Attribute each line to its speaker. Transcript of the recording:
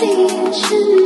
Speaker 1: 地平